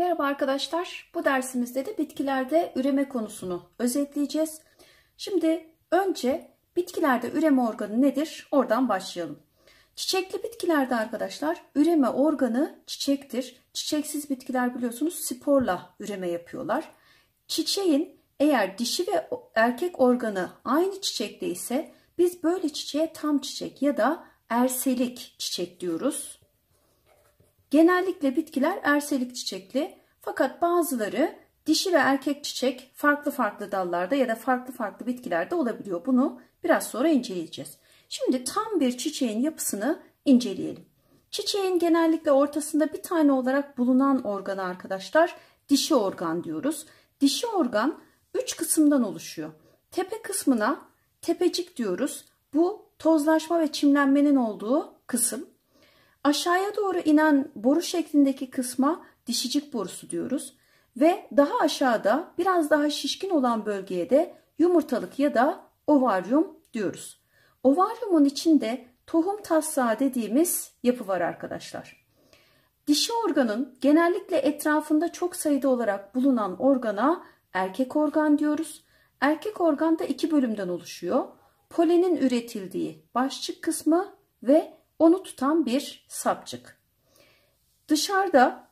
Merhaba arkadaşlar. Bu dersimizde de bitkilerde üreme konusunu özetleyeceğiz. Şimdi önce bitkilerde üreme organı nedir? Oradan başlayalım. Çiçekli bitkilerde arkadaşlar üreme organı çiçektir. Çiçeksiz bitkiler biliyorsunuz sporla üreme yapıyorlar. Çiçeğin eğer dişi ve erkek organı aynı çiçekte ise biz böyle çiçeğe tam çiçek ya da erselik çiçek diyoruz. Genellikle bitkiler erselik çiçekli fakat bazıları dişi ve erkek çiçek farklı farklı dallarda ya da farklı farklı bitkilerde olabiliyor. Bunu biraz sonra inceleyeceğiz. Şimdi tam bir çiçeğin yapısını inceleyelim. Çiçeğin genellikle ortasında bir tane olarak bulunan organı arkadaşlar dişi organ diyoruz. Dişi organ 3 kısımdan oluşuyor. Tepe kısmına tepecik diyoruz. Bu tozlaşma ve çimlenmenin olduğu kısım. Aşağıya doğru inen boru şeklindeki kısma dişicik borusu diyoruz. Ve daha aşağıda biraz daha şişkin olan bölgeye de yumurtalık ya da ovaryum diyoruz. Ovaryumun içinde tohum taslağı dediğimiz yapı var arkadaşlar. Dişi organın genellikle etrafında çok sayıda olarak bulunan organa erkek organ diyoruz. Erkek organ da iki bölümden oluşuyor. Polenin üretildiği başçık kısmı ve onu tutan bir sapçık. Dışarıda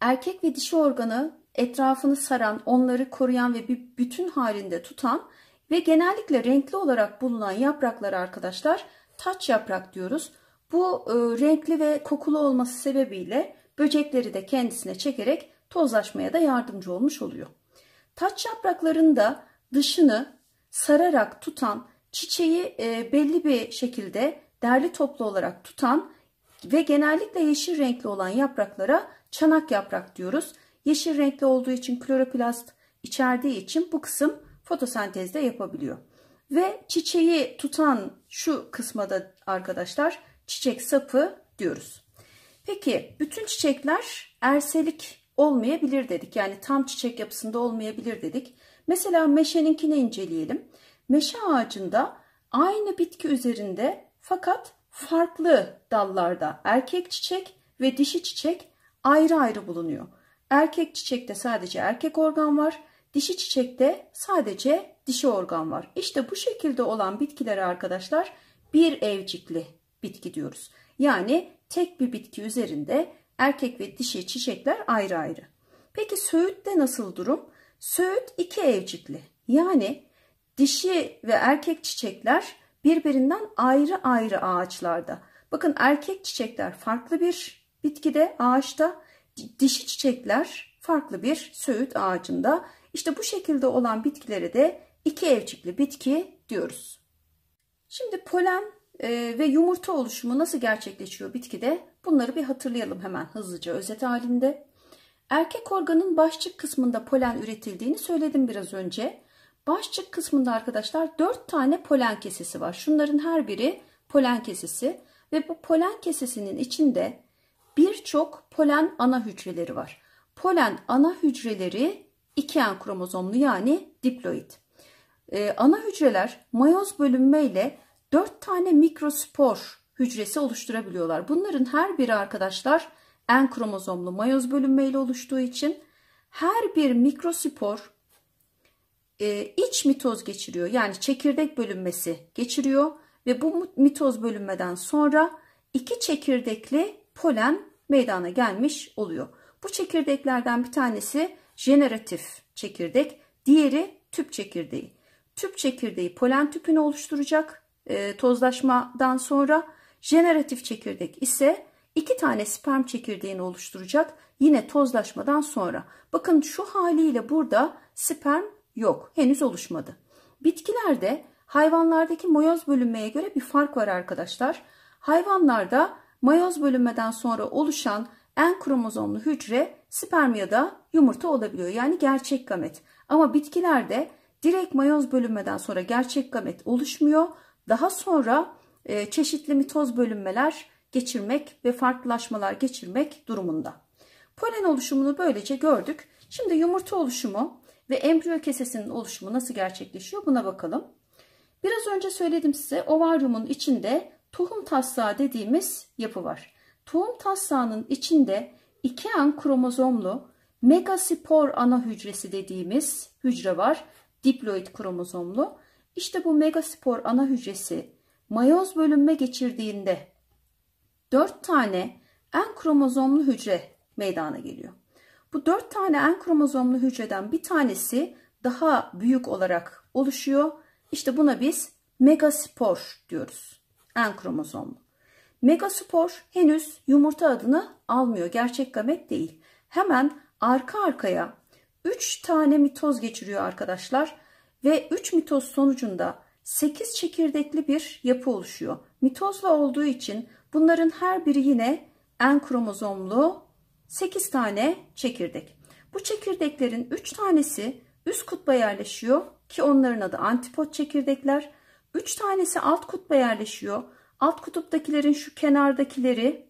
erkek ve dişi organı etrafını saran, onları koruyan ve bir bütün halinde tutan ve genellikle renkli olarak bulunan yaprakları arkadaşlar taç yaprak diyoruz. Bu e, renkli ve kokulu olması sebebiyle böcekleri de kendisine çekerek tozlaşmaya da yardımcı olmuş oluyor. Taç yapraklarında dışını sararak tutan çiçeği e, belli bir şekilde derli toplu olarak tutan ve genellikle yeşil renkli olan yapraklara çanak yaprak diyoruz. Yeşil renkli olduğu için kloroplast içerdiği için bu kısım fotosentezde yapabiliyor. Ve çiçeği tutan şu kısma da arkadaşlar çiçek sapı diyoruz. Peki bütün çiçekler erselik olmayabilir dedik. Yani tam çiçek yapısında olmayabilir dedik. Mesela meşeninkini inceleyelim. Meşe ağacında aynı bitki üzerinde fakat farklı dallarda erkek çiçek ve dişi çiçek ayrı ayrı bulunuyor. Erkek çiçekte sadece erkek organ var. Dişi çiçekte sadece dişi organ var. İşte bu şekilde olan bitkilere arkadaşlar bir evcikli bitki diyoruz. Yani tek bir bitki üzerinde erkek ve dişi çiçekler ayrı ayrı. Peki söğütte nasıl durum? Söğüt iki evcikli. Yani dişi ve erkek çiçekler birbirinden ayrı ayrı ağaçlarda. Bakın erkek çiçekler farklı bir bitkide, ağaçta, dişi çiçekler farklı bir söğüt ağacında. İşte bu şekilde olan bitkilere de iki evcikli bitki diyoruz. Şimdi polen e, ve yumurta oluşumu nasıl gerçekleşiyor bitkide? Bunları bir hatırlayalım hemen hızlıca özet halinde. Erkek organın başçık kısmında polen üretildiğini söyledim biraz önce. Başçık kısmında arkadaşlar 4 tane polen kesesi var. Şunların her biri polen kesesi ve bu polen kesesinin içinde birçok polen ana hücreleri var. Polen ana hücreleri 2N kromozomlu yani diploid. Ee, ana hücreler mayoz bölünme ile 4 tane mikrospor hücresi oluşturabiliyorlar. Bunların her biri arkadaşlar N kromozomlu mayoz bölünme ile oluştuğu için her bir mikrospor e, iç mitoz geçiriyor. Yani çekirdek bölünmesi geçiriyor ve bu mitoz bölünmeden sonra iki çekirdekli polen meydana gelmiş oluyor. Bu çekirdeklerden bir tanesi jeneratif çekirdek, diğeri tüp çekirdeği. Tüp çekirdeği polen tüpünü oluşturacak e, tozlaşmadan sonra jeneratif çekirdek ise iki tane sperm çekirdeğini oluşturacak yine tozlaşmadan sonra. Bakın şu haliyle burada sperm yok. Henüz oluşmadı. Bitkilerde hayvanlardaki mayoz bölünmeye göre bir fark var arkadaşlar. Hayvanlarda mayoz bölünmeden sonra oluşan en kromozomlu hücre sperm ya da yumurta olabiliyor. Yani gerçek gamet. Ama bitkilerde direkt mayoz bölünmeden sonra gerçek gamet oluşmuyor. Daha sonra e, çeşitli mitoz bölünmeler geçirmek ve farklılaşmalar geçirmek durumunda. Polen oluşumunu böylece gördük. Şimdi yumurta oluşumu ve embriyo kesesinin oluşumu nasıl gerçekleşiyor buna bakalım. Biraz önce söyledim size ovaryumun içinde tohum taslağı dediğimiz yapı var. Tohum taslağının içinde iki en kromozomlu megaspor ana hücresi dediğimiz hücre var. Diploid kromozomlu. İşte bu megaspor ana hücresi mayoz bölünme geçirdiğinde 4 tane en kromozomlu hücre meydana geliyor. Bu 4 tane en kromozomlu hücreden bir tanesi daha büyük olarak oluşuyor. İşte buna biz megaspor diyoruz. En kromozomlu. Megaspor henüz yumurta adını almıyor. Gerçek gamet değil. Hemen arka arkaya 3 tane mitoz geçiriyor arkadaşlar. Ve 3 mitoz sonucunda 8 çekirdekli bir yapı oluşuyor. Mitozla olduğu için bunların her biri yine en kromozomlu 8 tane çekirdek. Bu çekirdeklerin 3 tanesi üst kutba yerleşiyor ki onların adı antipod çekirdekler. 3 tanesi alt kutba yerleşiyor. Alt kutuptakilerin şu kenardakileri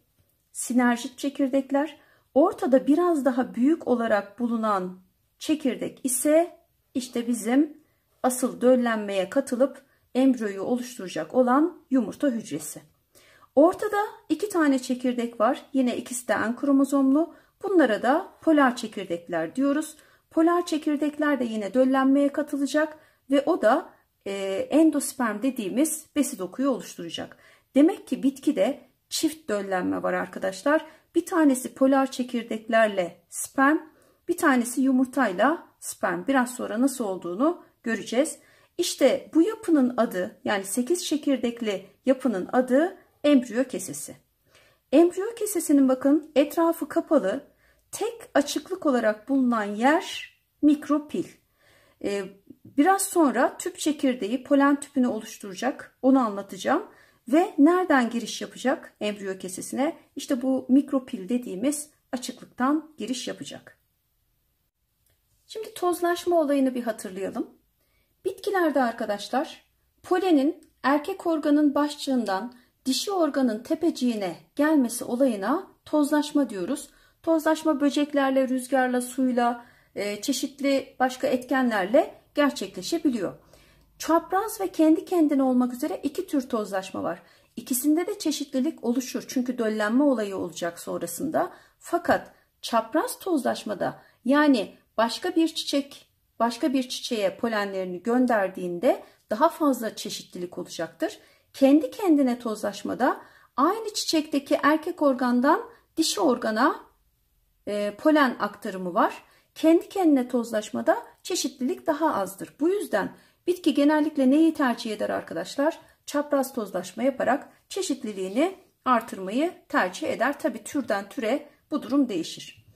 sinerjit çekirdekler. Ortada biraz daha büyük olarak bulunan çekirdek ise işte bizim asıl döllenmeye katılıp embriyoyu oluşturacak olan yumurta hücresi. Ortada iki tane çekirdek var. Yine ikisi de en kromozomlu. Bunlara da polar çekirdekler diyoruz. Polar çekirdekler de yine döllenmeye katılacak ve o da e, endosperm dediğimiz besi dokuyu oluşturacak. Demek ki bitkide çift döllenme var arkadaşlar. Bir tanesi polar çekirdeklerle sperm, bir tanesi yumurtayla sperm. Biraz sonra nasıl olduğunu göreceğiz. İşte bu yapının adı yani 8 çekirdekli yapının adı embriyo kesesi. Embriyo kesesinin bakın etrafı kapalı tek açıklık olarak bulunan yer mikropil. Ee, biraz sonra tüp çekirdeği polen tüpünü oluşturacak onu anlatacağım. Ve nereden giriş yapacak embriyo kesesine? İşte bu mikropil dediğimiz açıklıktan giriş yapacak. Şimdi tozlaşma olayını bir hatırlayalım. Bitkilerde arkadaşlar polenin erkek organın başçığından dişi organın tepeciğine gelmesi olayına tozlaşma diyoruz. Tozlaşma böceklerle, rüzgarla, suyla, e, çeşitli başka etkenlerle gerçekleşebiliyor. Çapraz ve kendi kendine olmak üzere iki tür tozlaşma var. İkisinde de çeşitlilik oluşur çünkü döllenme olayı olacak sonrasında. Fakat çapraz tozlaşmada yani başka bir çiçek başka bir çiçeğe polenlerini gönderdiğinde daha fazla çeşitlilik olacaktır. Kendi kendine tozlaşmada aynı çiçekteki erkek organdan dişi organa e, polen aktarımı var. Kendi kendine tozlaşmada çeşitlilik daha azdır. Bu yüzden bitki genellikle neyi tercih eder arkadaşlar? Çapraz tozlaşma yaparak çeşitliliğini artırmayı tercih eder. Tabi türden türe bu durum değişir.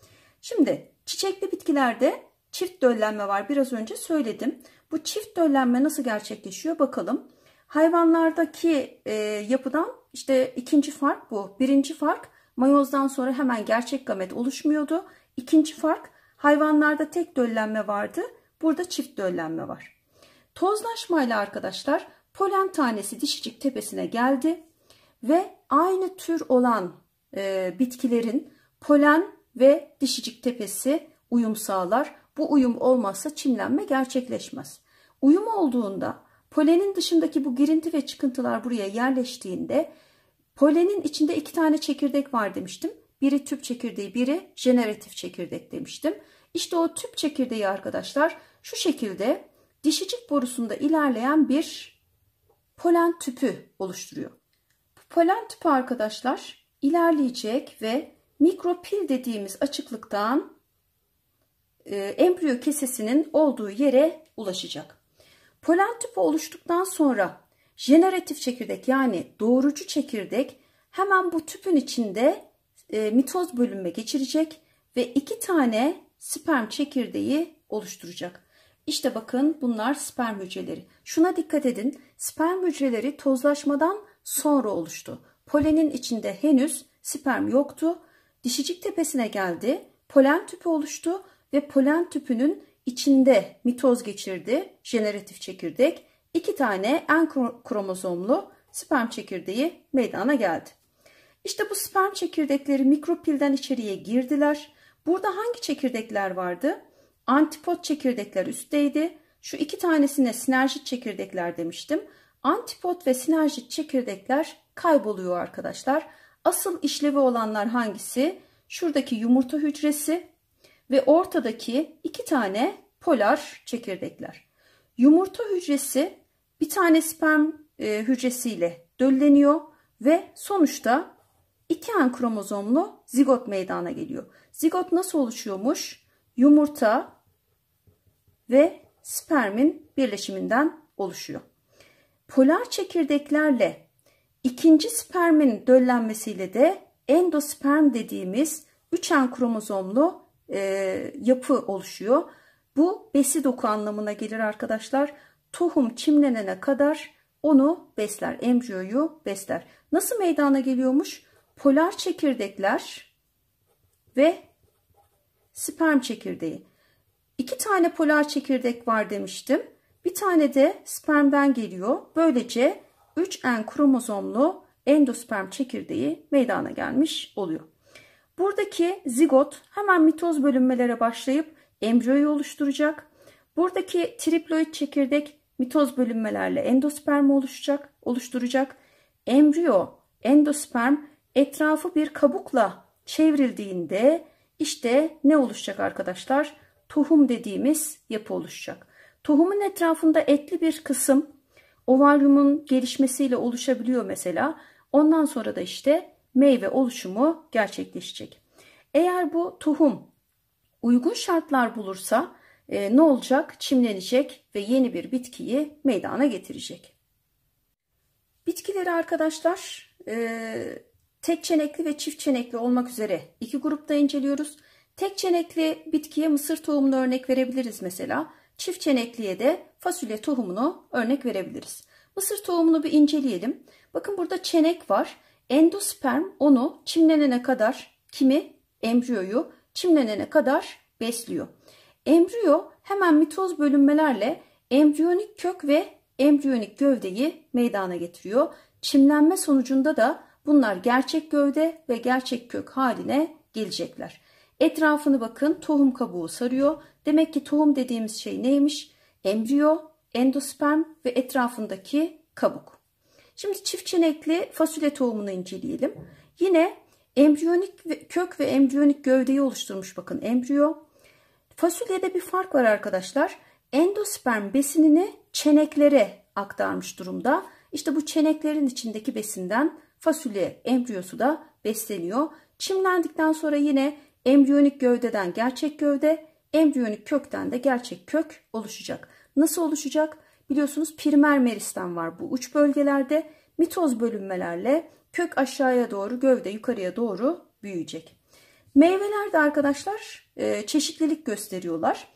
Şimdi çiçekli bitkilerde çift döllenme var. Biraz önce söyledim. Bu çift döllenme nasıl gerçekleşiyor bakalım. Hayvanlardaki e, yapıdan işte ikinci fark bu. Birinci fark mayozdan sonra hemen gerçek gamet oluşmuyordu. İkinci fark hayvanlarda tek döllenme vardı. Burada çift döllenme var. Tozlaşmayla arkadaşlar polen tanesi dişicik tepesine geldi ve aynı tür olan e, bitkilerin polen ve dişicik tepesi uyum sağlar. Bu uyum olmazsa çimlenme gerçekleşmez. Uyum olduğunda polenin dışındaki bu girinti ve çıkıntılar buraya yerleştiğinde polenin içinde iki tane çekirdek var demiştim. Biri tüp çekirdeği, biri jeneratif çekirdek demiştim. İşte o tüp çekirdeği arkadaşlar şu şekilde dişicik borusunda ilerleyen bir polen tüpü oluşturuyor. Bu polen tüpü arkadaşlar ilerleyecek ve mikropil dediğimiz açıklıktan e, embriyo kesesinin olduğu yere ulaşacak. Polen tüpü oluştuktan sonra jeneratif çekirdek yani doğurucu çekirdek hemen bu tüpün içinde e, mitoz bölünme geçirecek ve iki tane sperm çekirdeği oluşturacak. İşte bakın bunlar sperm hücreleri. Şuna dikkat edin. Sperm hücreleri tozlaşmadan sonra oluştu. Polenin içinde henüz sperm yoktu. Dişicik tepesine geldi. Polen tüpü oluştu ve polen tüpünün içinde mitoz geçirdi. Jeneratif çekirdek. İki tane en kromozomlu sperm çekirdeği meydana geldi. İşte bu sperm çekirdekleri mikropilden içeriye girdiler. Burada hangi çekirdekler vardı? Antipod çekirdekler üstteydi. Şu iki tanesine sinerjit çekirdekler demiştim. Antipod ve sinerjit çekirdekler kayboluyor arkadaşlar. Asıl işlevi olanlar hangisi? şuradaki yumurta hücresi ve ortadaki iki tane polar çekirdekler. Yumurta hücresi bir tane sperm e, hücresiyle dölleniyor ve sonuçta iki en kromozomlu zigot meydana geliyor. Zigot nasıl oluşuyormuş? Yumurta ve spermin birleşiminden oluşuyor. Polar çekirdeklerle ikinci spermin döllenmesiyle de endosperm dediğimiz 3 en kromozomlu e, yapı oluşuyor. Bu besi doku anlamına gelir arkadaşlar. Tohum çimlenene kadar onu besler, embriyoyu besler. Nasıl meydana geliyormuş? Polar çekirdekler ve sperm çekirdeği. İki tane polar çekirdek var demiştim. Bir tane de spermden geliyor. Böylece 3N kromozomlu endosperm çekirdeği meydana gelmiş oluyor. Buradaki zigot hemen mitoz bölünmelere başlayıp embriyoyu oluşturacak. Buradaki triploid çekirdek mitoz bölünmelerle endosperm oluşacak, oluşturacak. Embriyo, endosperm etrafı bir kabukla çevrildiğinde işte ne oluşacak arkadaşlar? Tohum dediğimiz yapı oluşacak. Tohumun etrafında etli bir kısım ovaryumun gelişmesiyle oluşabiliyor mesela. Ondan sonra da işte meyve oluşumu gerçekleşecek. Eğer bu tohum uygun şartlar bulursa e, ne olacak? Çimlenecek ve yeni bir bitkiyi meydana getirecek. Bitkileri arkadaşlar e, tek çenekli ve çift çenekli olmak üzere iki grupta inceliyoruz. Tek çenekli bitkiye mısır tohumunu örnek verebiliriz mesela. Çift çenekliye de fasulye tohumunu örnek verebiliriz. Mısır tohumunu bir inceleyelim. Bakın burada çenek var. Endosperm onu çimlenene kadar kimi embriyoyu çimlenene kadar besliyor. Embriyo hemen mitoz bölünmelerle embriyonik kök ve embriyonik gövdeyi meydana getiriyor. Çimlenme sonucunda da bunlar gerçek gövde ve gerçek kök haline gelecekler. Etrafını bakın tohum kabuğu sarıyor. Demek ki tohum dediğimiz şey neymiş? Embriyo, endosperm ve etrafındaki kabuk. Şimdi çift çenekli fasulye tohumunu inceleyelim. Yine embriyonik kök ve embriyonik gövdeyi oluşturmuş bakın embriyo. Fasulyede bir fark var arkadaşlar. Endosperm besinini çeneklere aktarmış durumda. İşte bu çeneklerin içindeki besinden fasulye embriyosu da besleniyor. Çimlendikten sonra yine embriyonik gövdeden gerçek gövde, embriyonik kökten de gerçek kök oluşacak. Nasıl oluşacak? Biliyorsunuz primer meristem var bu uç bölgelerde. Mitoz bölünmelerle kök aşağıya doğru, gövde yukarıya doğru büyüyecek. Meyveler de arkadaşlar e, çeşitlilik gösteriyorlar.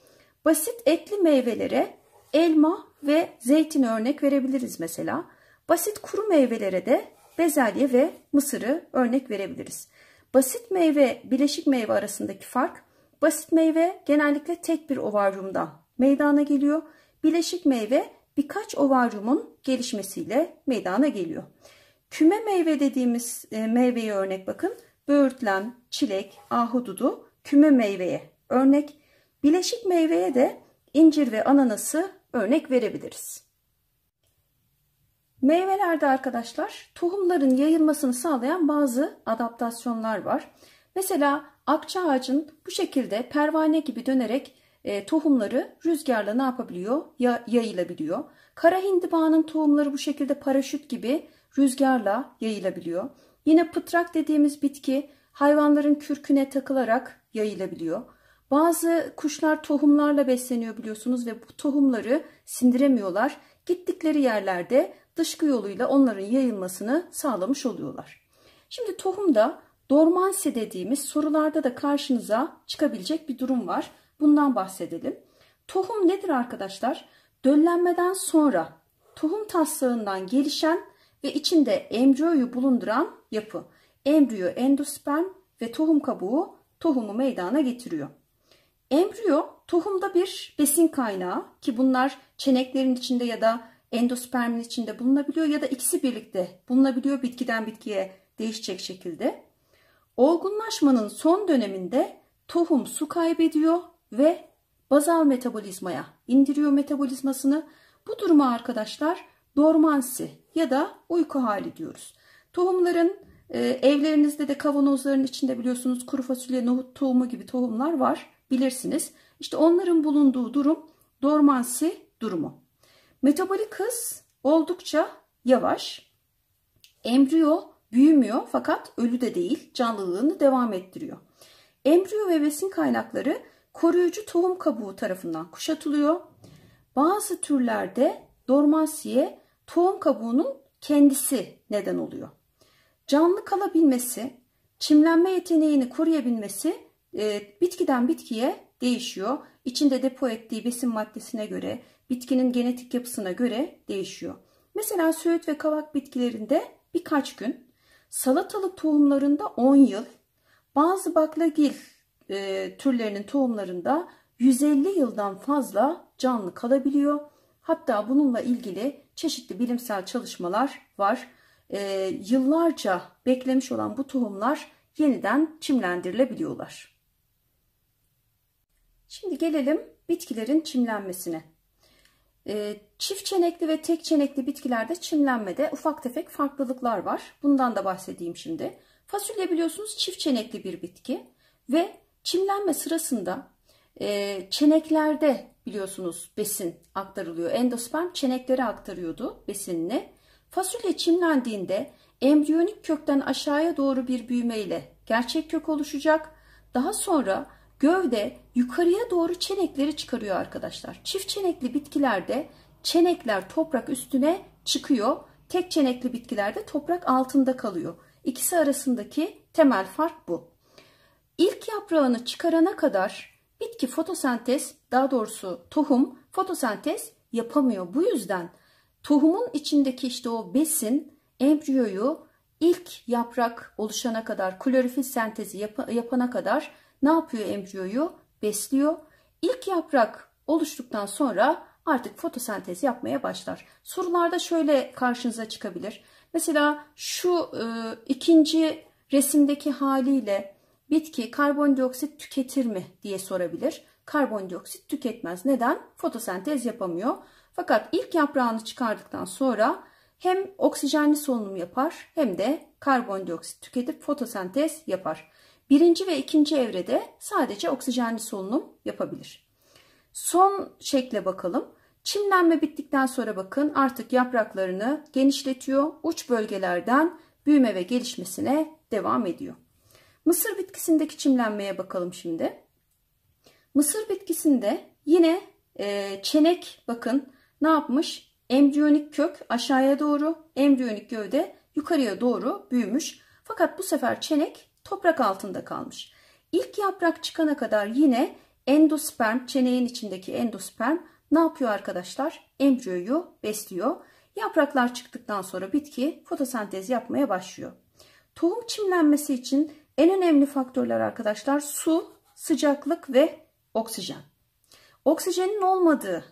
Basit etli meyvelere elma ve zeytin örnek verebiliriz mesela. Basit kuru meyvelere de bezelye ve mısırı örnek verebiliriz. Basit meyve, bileşik meyve arasındaki fark, basit meyve genellikle tek bir ovaryumdan meydana geliyor. Bileşik meyve birkaç ovaryumun gelişmesiyle meydana geliyor. Küme meyve dediğimiz e, meyveye örnek bakın. Böğürtlen, çilek, ahududu küme meyveye örnek. Bileşik meyveye de incir ve ananası örnek verebiliriz. Meyvelerde arkadaşlar tohumların yayılmasını sağlayan bazı adaptasyonlar var. Mesela akça ağacın bu şekilde pervane gibi dönerek e, tohumları rüzgarla ne yapabiliyor? Ya, yayılabiliyor. Kara hindibağının tohumları bu şekilde paraşüt gibi rüzgarla yayılabiliyor. Yine pıtrak dediğimiz bitki hayvanların kürküne takılarak yayılabiliyor. Bazı kuşlar tohumlarla besleniyor biliyorsunuz ve bu tohumları sindiremiyorlar. Gittikleri yerlerde dışkı yoluyla onların yayılmasını sağlamış oluyorlar. Şimdi tohumda dormansi dediğimiz sorularda da karşınıza çıkabilecek bir durum var. Bundan bahsedelim. Tohum nedir arkadaşlar? Döllenmeden sonra tohum taslağından gelişen ve içinde embriyoyu bulunduran yapı. Embriyo, endosperm ve tohum kabuğu tohumu meydana getiriyor. Embriyo tohumda bir besin kaynağı ki bunlar çeneklerin içinde ya da endospermin içinde bulunabiliyor ya da ikisi birlikte bulunabiliyor bitkiden bitkiye değişecek şekilde. Olgunlaşmanın son döneminde tohum su kaybediyor ve bazal metabolizmaya indiriyor metabolizmasını. Bu duruma arkadaşlar dormansi ya da uyku hali diyoruz. Tohumların Ee, evlerinizde de kavanozların içinde biliyorsunuz kuru fasulye, nohut tohumu gibi tohumlar var. Bilirsiniz. İşte onların bulunduğu durum dormansi durumu. Metabolik hız oldukça yavaş. Embriyo büyümüyor fakat ölü de değil canlılığını devam ettiriyor. Embriyo ve besin kaynakları koruyucu tohum kabuğu tarafından kuşatılıyor. Bazı türlerde dormansiye tohum kabuğunun kendisi neden oluyor. Canlı kalabilmesi, çimlenme yeteneğini koruyabilmesi e, bitkiden bitkiye değişiyor. İçinde depo ettiği besin maddesine göre, bitkinin genetik yapısına göre değişiyor. Mesela söğüt ve kavak bitkilerinde birkaç gün, salatalık tohumlarında 10 yıl, bazı baklagil e, türlerinin tohumlarında 150 yıldan fazla canlı kalabiliyor. Hatta bununla ilgili çeşitli bilimsel çalışmalar var. E, yıllarca beklemiş olan bu tohumlar yeniden çimlendirilebiliyorlar. Şimdi gelelim bitkilerin çimlenmesine. E, çift çenekli ve tek çenekli bitkilerde çimlenmede ufak tefek farklılıklar var. Bundan da bahsedeyim şimdi. Fasulye biliyorsunuz çift çenekli bir bitki ve çimlenme sırasında e, çeneklerde biliyorsunuz besin aktarılıyor. Endosperm çeneklere aktarıyordu besinini. Fasulye çimlendiğinde embriyonik kökten aşağıya doğru bir büyümeyle gerçek kök oluşacak. Daha sonra gövde yukarıya doğru çenekleri çıkarıyor arkadaşlar. Çift çenekli bitkilerde çenekler toprak üstüne çıkıyor. Tek çenekli bitkilerde toprak altında kalıyor. İkisi arasındaki temel fark bu. İlk yaprağını çıkarana kadar bitki fotosentez, daha doğrusu tohum fotosentez yapamıyor. Bu yüzden tohumun içindeki işte o besin embriyoyu ilk yaprak oluşana kadar klorofil sentezi yap yapana kadar ne yapıyor embriyoyu? Besliyor. İlk yaprak oluştuktan sonra artık fotosentez yapmaya başlar. Sorularda şöyle karşınıza çıkabilir. Mesela şu e, ikinci resimdeki haliyle bitki karbondioksit tüketir mi diye sorabilir. Karbondioksit tüketmez. Neden? Fotosentez yapamıyor. Fakat ilk yaprağını çıkardıktan sonra hem oksijenli solunum yapar hem de karbondioksit tüketip fotosentez yapar. Birinci ve ikinci evrede sadece oksijenli solunum yapabilir. Son şekle bakalım. Çimlenme bittikten sonra bakın artık yapraklarını genişletiyor. Uç bölgelerden büyüme ve gelişmesine devam ediyor. Mısır bitkisindeki çimlenmeye bakalım şimdi. Mısır bitkisinde yine e, çenek bakın ne yapmış? Embriyonik kök aşağıya doğru, embriyonik gövde yukarıya doğru büyümüş. Fakat bu sefer çenek toprak altında kalmış. İlk yaprak çıkana kadar yine endosperm, çeneğin içindeki endosperm ne yapıyor arkadaşlar? Embriyoyu besliyor. Yapraklar çıktıktan sonra bitki fotosentez yapmaya başlıyor. Tohum çimlenmesi için en önemli faktörler arkadaşlar su, sıcaklık ve oksijen. Oksijenin olmadığı,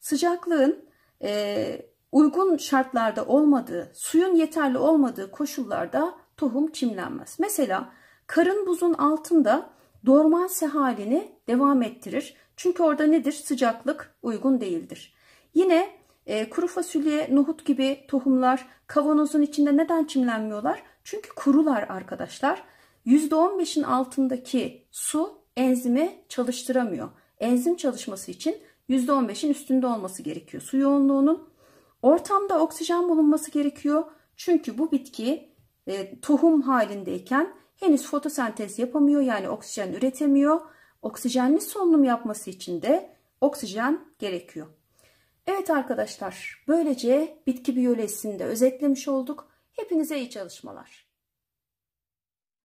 sıcaklığın e, uygun şartlarda olmadığı, suyun yeterli olmadığı koşullarda tohum çimlenmez. Mesela karın buzun altında dormansi halini devam ettirir. Çünkü orada nedir? Sıcaklık uygun değildir. Yine e, kuru fasulye, nohut gibi tohumlar kavanozun içinde neden çimlenmiyorlar? Çünkü kurular arkadaşlar. %15'in altındaki su enzimi çalıştıramıyor. Enzim çalışması için %15'in üstünde olması gerekiyor su yoğunluğunun. Ortamda oksijen bulunması gerekiyor. Çünkü bu bitki e, tohum halindeyken henüz fotosentez yapamıyor yani oksijen üretemiyor. Oksijenli solunum yapması için de oksijen gerekiyor. Evet arkadaşlar böylece bitki biyolojisini de özetlemiş olduk. Hepinize iyi çalışmalar.